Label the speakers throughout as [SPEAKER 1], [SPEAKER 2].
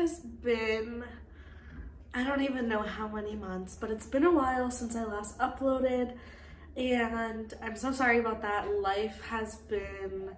[SPEAKER 1] has been, I don't even know how many months, but it's been a while since I last uploaded and I'm so sorry about that. Life has been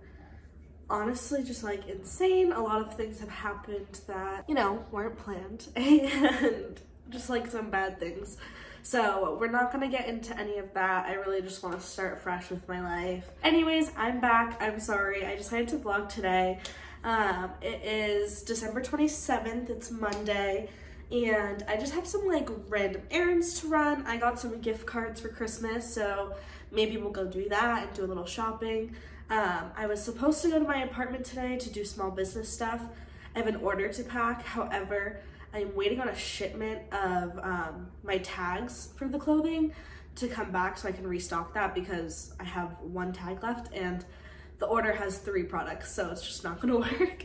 [SPEAKER 1] honestly just like insane. A lot of things have happened that, you know, weren't planned and just like some bad things. So we're not gonna get into any of that. I really just wanna start fresh with my life. Anyways, I'm back. I'm sorry. I decided to vlog today. Um, it is December 27th. It's Monday and I just have some like random errands to run. I got some gift cards for Christmas, so maybe we'll go do that and do a little shopping. Um, I was supposed to go to my apartment today to do small business stuff. I have an order to pack, however, I'm waiting on a shipment of um, my tags for the clothing to come back so I can restock that because I have one tag left and the order has three products, so it's just not gonna work.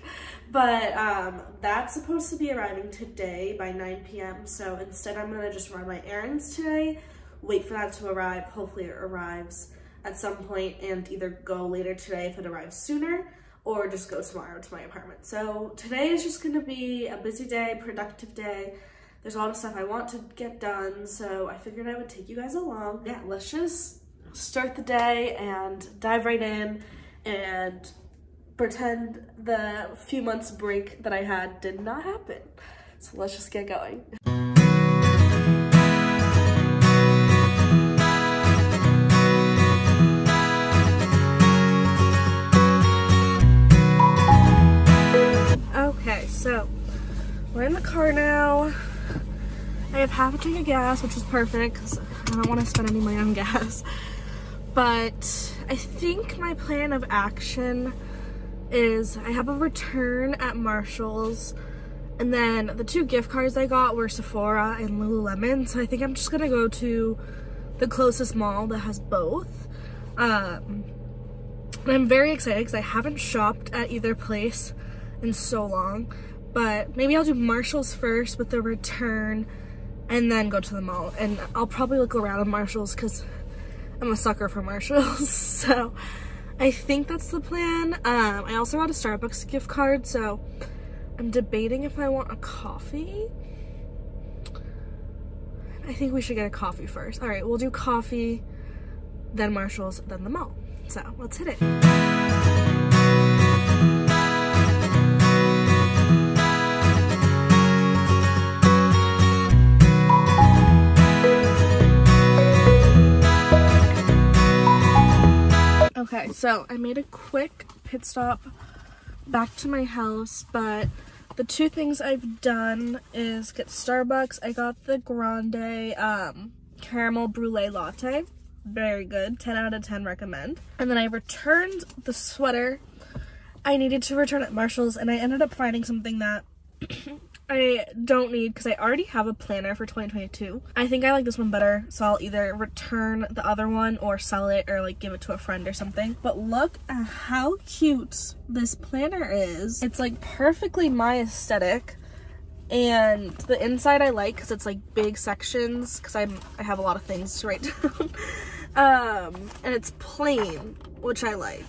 [SPEAKER 1] But um, that's supposed to be arriving today by 9 p.m. So instead I'm gonna just run my errands today, wait for that to arrive. Hopefully it arrives at some point and either go later today if it arrives sooner or just go tomorrow to my apartment. So today is just gonna be a busy day, productive day. There's a lot of stuff I want to get done, so I figured I would take you guys along. Yeah, let's just start the day and dive right in and pretend the few months break that I had did not happen. So let's just get going. Okay, so we're in the car now. I have half a tank of gas, which is perfect because I don't want to spend any money on gas. But I think my plan of action is I have a return at Marshall's and then the two gift cards I got were Sephora and Lululemon. So I think I'm just gonna go to the closest mall that has both. Um, I'm very excited because I haven't shopped at either place in so long. But maybe I'll do Marshall's first with the return and then go to the mall. And I'll probably look around at Marshall's because I'm a sucker for Marshalls, so I think that's the plan. Um, I also got a Starbucks gift card, so I'm debating if I want a coffee. I think we should get a coffee first. All right, we'll do coffee, then Marshalls, then the mall. So let's hit it. So I made a quick pit stop back to my house, but the two things I've done is get Starbucks. I got the Grande um, Caramel Brulee Latte. Very good. 10 out of 10 recommend. And then I returned the sweater I needed to return at Marshall's, and I ended up finding something that I don't need because I already have a planner for 2022. I think I like this one better, so I'll either return the other one or sell it or like give it to a friend or something. But look at how cute this planner is. It's like perfectly my aesthetic. And the inside I like because it's like big sections because I'm I have a lot of things to write down. um, and it's plain, which I like.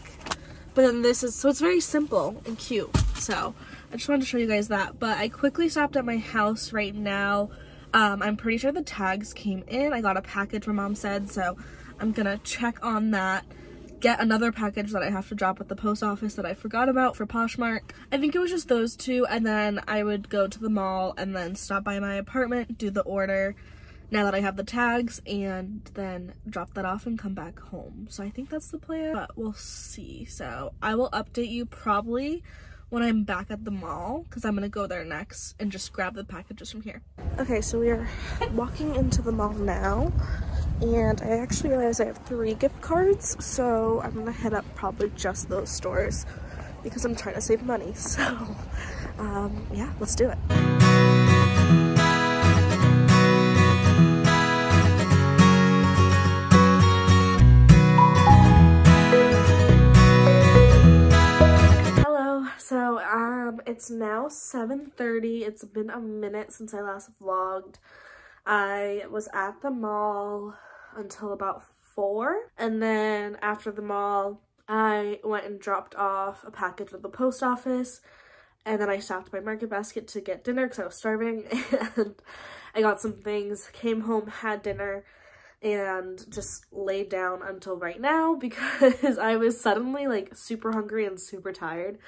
[SPEAKER 1] But then this is, so it's very simple and cute. So I just wanted to show you guys that. But I quickly stopped at my house right now. Um, I'm pretty sure the tags came in. I got a package my mom said, so I'm gonna check on that. Get another package that I have to drop at the post office that I forgot about for Poshmark. I think it was just those two, and then I would go to the mall and then stop by my apartment, do the order now that I have the tags, and then drop that off and come back home. So I think that's the plan, but we'll see. So I will update you probably when I'm back at the mall because I'm gonna go there next and just grab the packages from here. Okay, so we are walking into the mall now and I actually realized I have three gift cards so I'm gonna head up probably just those stores because I'm trying to save money. So um, yeah, let's do it. It's now 7.30. It's been a minute since I last vlogged. I was at the mall until about 4. And then after the mall, I went and dropped off a package at the post office. And then I stopped by Market Basket to get dinner because I was starving and I got some things, came home, had dinner, and just laid down until right now because I was suddenly like super hungry and super tired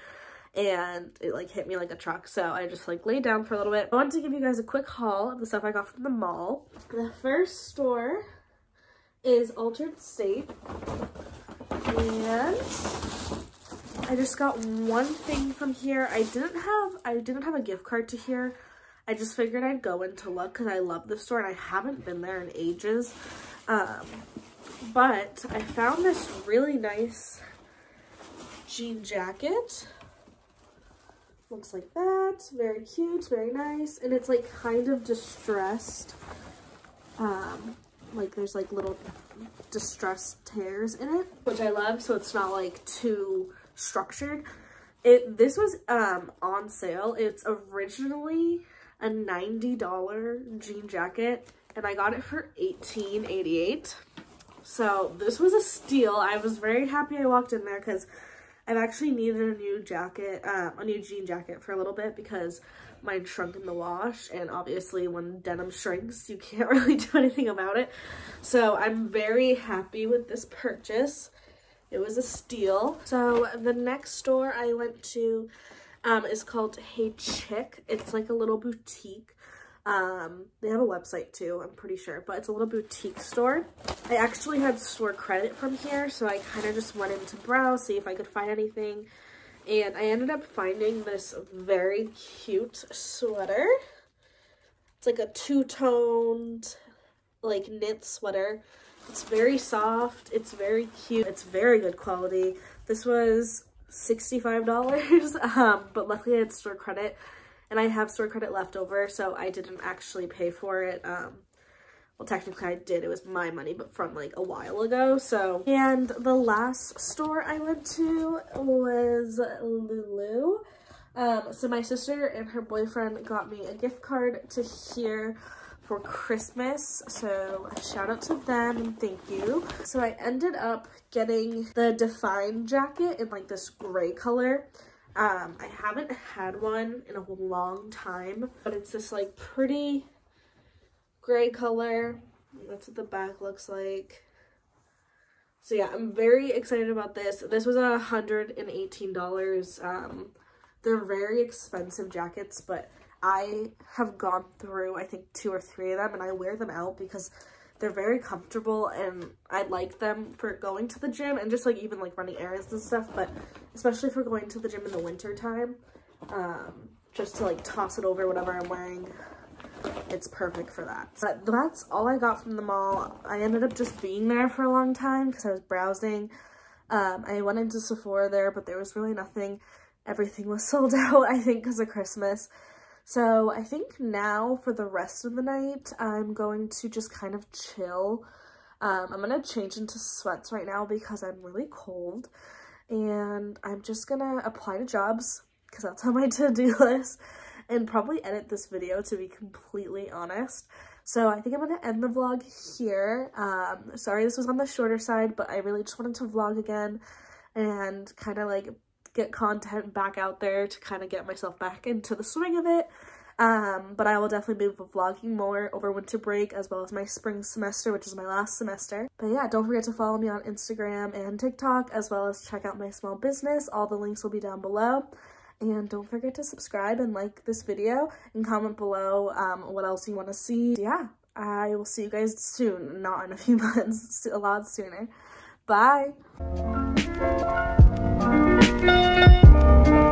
[SPEAKER 1] and it like hit me like a truck so I just like laid down for a little bit. I wanted to give you guys a quick haul of the stuff I got from the mall. The first store is Altar'd State and I just got one thing from here. I didn't have I didn't have a gift card to here. I just figured I'd go in to look because I love the store and I haven't been there in ages. Um, but I found this really nice jean jacket. Looks like that. Very cute, very nice. And it's like kind of distressed. Um, like there's like little distressed tears in it, which I love. So it's not like too structured. It This was um, on sale. It's originally a $90 jean jacket and I got it for $18.88. So this was a steal. I was very happy I walked in there because I've actually needed a new jacket, um, a new jean jacket for a little bit because mine shrunk in the wash and obviously when denim shrinks you can't really do anything about it. So I'm very happy with this purchase. It was a steal. So the next store I went to um, is called Hey Chick. It's like a little boutique. Um, they have a website too, I'm pretty sure, but it's a little boutique store. I actually had store credit from here, so I kind of just went in to browse, see if I could find anything. And I ended up finding this very cute sweater. It's like a two-toned, like knit sweater. It's very soft. It's very cute. It's very good quality. This was $65, um, but luckily I had store credit and I have store credit left over, so I didn't actually pay for it. Um, well, technically I did. It was my money, but from like a while ago. So, and the last store I went to was Lulu. Um, so my sister and her boyfriend got me a gift card to here for Christmas. So shout out to them and thank you. So I ended up getting the Define jacket in like this gray color. Um, I haven't had one in a long time, but it's this like pretty gray color. That's what the back looks like. So yeah, I'm very excited about this. This was a $118. Um, they're very expensive jackets, but I have gone through, I think, two or three of them, and I wear them out because they're very comfortable, and I like them for going to the gym and just, like, even, like, running errands and stuff, but especially for going to the gym in the winter time, um, just to, like, toss it over whatever I'm wearing. It's perfect for that. But that's all I got from the mall. I ended up just being there for a long time because I was browsing. Um, I went into Sephora there, but there was really nothing. Everything was sold out, I think, because of Christmas. So I think now for the rest of the night, I'm going to just kind of chill. Um, I'm going to change into sweats right now because I'm really cold. And I'm just going to apply to jobs because that's on my to-do list and probably edit this video to be completely honest. So I think I'm going to end the vlog here. Um, sorry this was on the shorter side, but I really just wanted to vlog again and kind of like get content back out there to kind of get myself back into the swing of it. Um, but I will definitely be vlogging more over winter break as well as my spring semester, which is my last semester. But yeah, don't forget to follow me on Instagram and TikTok, as well as check out my small business. All the links will be down below. And don't forget to subscribe and like this video and comment below um, what else you want to see. Yeah, I will see you guys soon, not in a few months, a lot sooner. Bye! Música